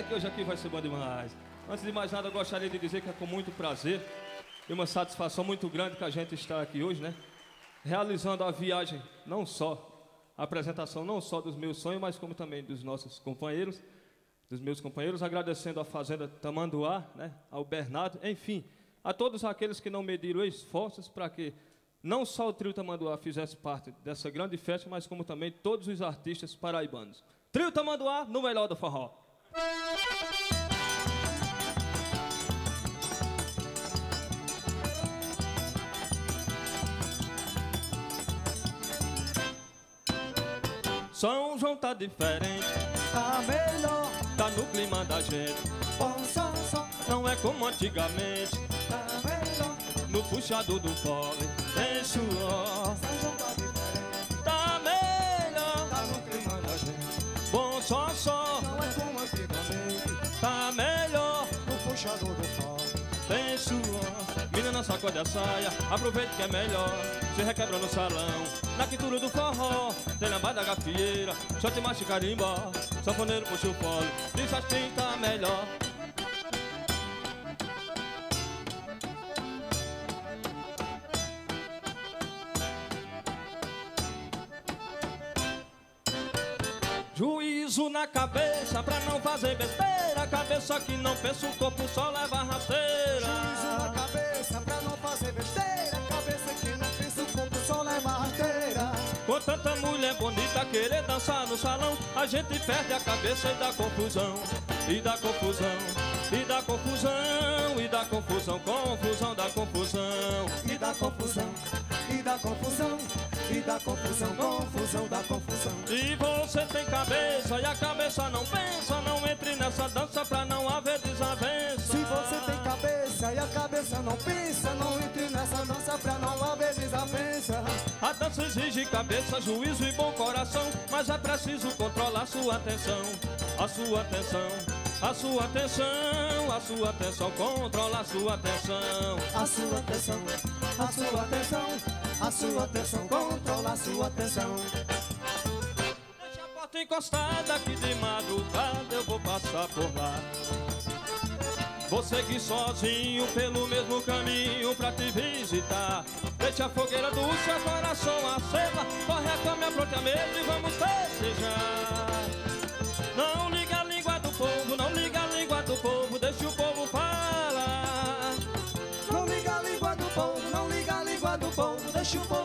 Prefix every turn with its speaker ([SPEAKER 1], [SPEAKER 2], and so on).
[SPEAKER 1] Eita, que hoje aqui vai ser bom demais. Antes de mais nada, eu gostaria de dizer que é com muito prazer e uma satisfação muito grande que a gente está aqui hoje, né? Realizando a viagem, não só, a apresentação não só dos meus sonhos, mas como também dos nossos companheiros, dos meus companheiros, agradecendo à Fazenda Tamanduá, né? Ao Bernardo, enfim, a todos aqueles que não mediram esforços para que não só o Trio Tamanduá fizesse parte dessa grande festa, mas como também todos os artistas paraibanos. Trio Tamanduá no melhor do forró. São João tá diferente,
[SPEAKER 2] Tá melhor,
[SPEAKER 1] tá no clima da gente.
[SPEAKER 2] bom som, som,
[SPEAKER 1] Não é como antigamente,
[SPEAKER 2] tá melhor.
[SPEAKER 1] no puxado do fole. Tem suor,
[SPEAKER 2] São João tá diferente,
[SPEAKER 1] Tem suor. Menina sacode a saia, aproveite que é melhor. Se requebra no salão, na quintura do forró. Tem lambada da gafieira, shot carimba. Sanfoneiro puxa o fole, diz assim tá melhor. Juízo na cabeça pra não fazer besteira. Cabeça que não pensa, o corpo só leva rasteira.
[SPEAKER 2] Juízo na cabeça pra não fazer besteira. Cabeça que não pensa, o corpo só leva rasteira.
[SPEAKER 1] Com tanta mulher bonita querer dançar no salão, a gente perde a cabeça e dá confusão, e dá confusão, e dá confusão, e dá confusão, confusão da confusão.
[SPEAKER 2] Dá confusão, confusão da confusão.
[SPEAKER 1] E você tem cabeça e a cabeça não pensa, não entre nessa dança pra não haver desavença.
[SPEAKER 2] Se você tem cabeça e a cabeça não pensa, não entre nessa dança pra não haver desavença.
[SPEAKER 1] A dança exige cabeça, juízo e bom coração, mas é preciso controlar sua atenção, a sua atenção, a sua atenção, a sua atenção, controla a sua atenção.
[SPEAKER 2] A sua atenção, a sua atenção, a sua atenção, controla a sua atenção.
[SPEAKER 1] Deixa a porta encostada que de madrugada eu vou passar por lá. Vou seguir sozinho pelo mesmo caminho pra te visitar. Deixa a fogueira do seu coração acesa, corre a cama, pronta a mesa e vamos festejar. You.